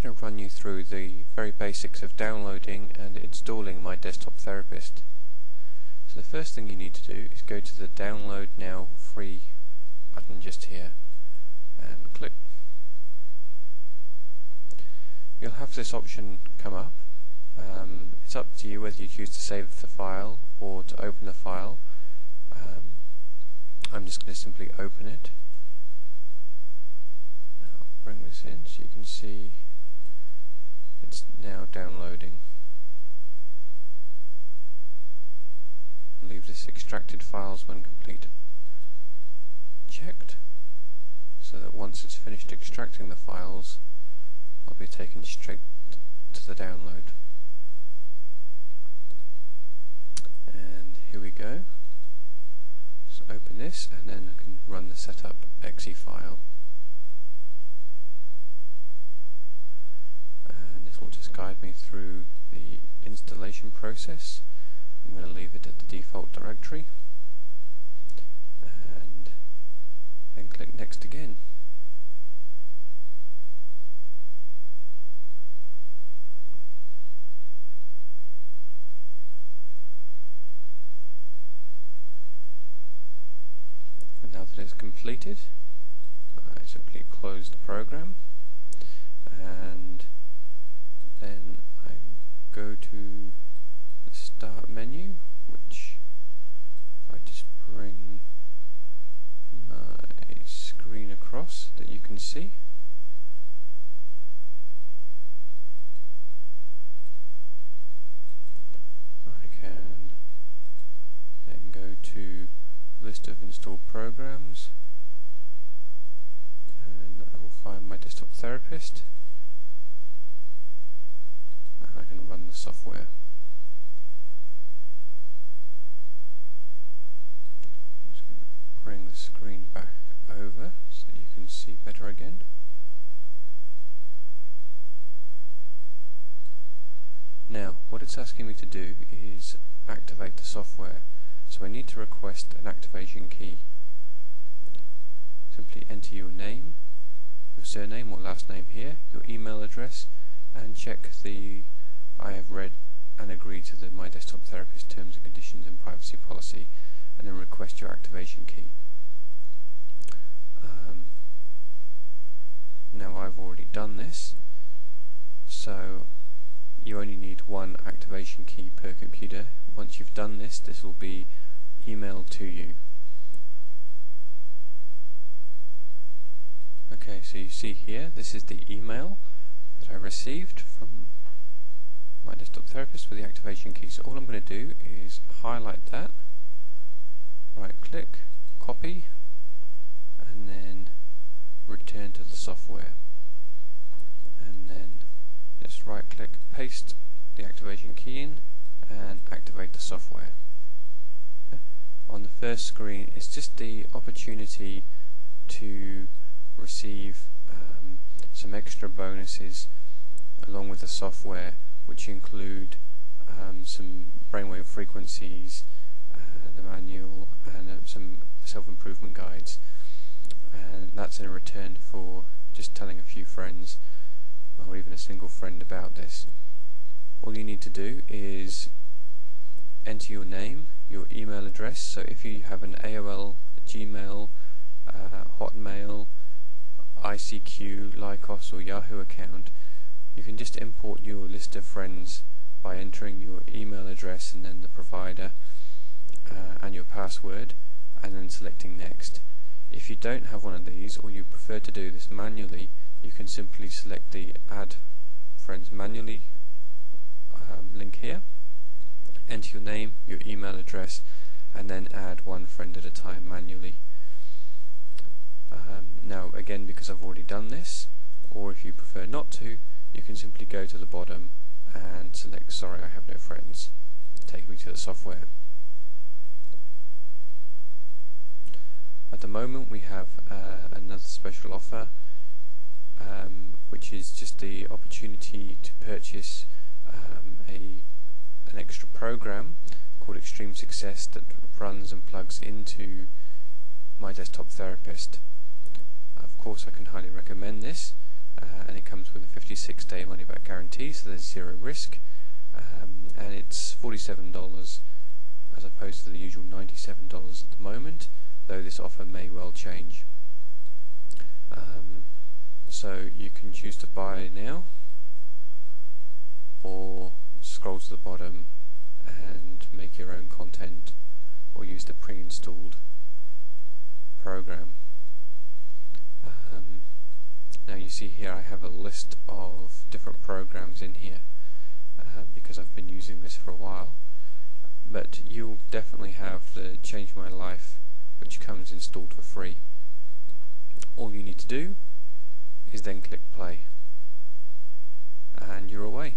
just going to run you through the very basics of downloading and installing My Desktop Therapist. So the first thing you need to do is go to the Download Now Free button just here and click. You'll have this option come up. Um, it's up to you whether you choose to save the file or to open the file. Um, I'm just going to simply open it bring this in so you can see it's now downloading. Leave this extracted files when complete checked so that once it's finished extracting the files I'll be taken straight to the download. And here we go. Open this and then I can run the setup exe file. Will just guide me through the installation process. I'm going to leave it at the default directory and then click next again. And now that it's completed, I simply close the program and then I go to the start menu which I just bring my screen across that you can see. I can then go to list of installed programs. And I will find my desktop therapist. And I can run the software. Bring the screen back over so that you can see better again. Now, what it's asking me to do is activate the software. So I need to request an activation key. Simply enter your name, your surname or last name here, your email address, and check the I have read and agreed to the My Desktop Therapist terms and conditions and privacy policy and then request your activation key. Um, now I've already done this so you only need one activation key per computer. Once you've done this this will be emailed to you. Okay, so you see here, this is the email that I received from my desktop therapist with the activation key. So all I'm going to do is highlight that, right click, copy, return to the software. And then just right click, paste the activation key in, and activate the software. On the first screen, it's just the opportunity to receive um, some extra bonuses along with the software which include um, some brainwave frequencies, uh, the manual, and uh, some self-improvement guides. And that's in return for just telling a few friends, or even a single friend about this. All you need to do is enter your name, your email address. So if you have an AOL, Gmail, uh, Hotmail, ICQ, Lycos, or Yahoo account, you can just import your list of friends by entering your email address and then the provider uh, and your password and then selecting next. If you don't have one of these or you prefer to do this manually you can simply select the add friends manually um, link here enter your name, your email address and then add one friend at a time manually. Um, now again because I've already done this or if you prefer not to you can simply go to the bottom and select sorry I have no friends take me to the software at the moment we have uh, another special offer um, which is just the opportunity to purchase um, a an extra program called Extreme Success that runs and plugs into my desktop therapist. Of course I can highly recommend this uh, and it comes with a 56 day money back guarantee, so there's zero risk, um, and it's $47 as opposed to the usual $97 at the moment, though this offer may well change. Um, so you can choose to buy now or scroll to the bottom and make your own content or use the pre-installed program. Um, now you see here I have a list of different programs in here uh, because I've been using this for a while but you'll definitely have the Change My Life which comes installed for free. All you need to do is then click play and you're away.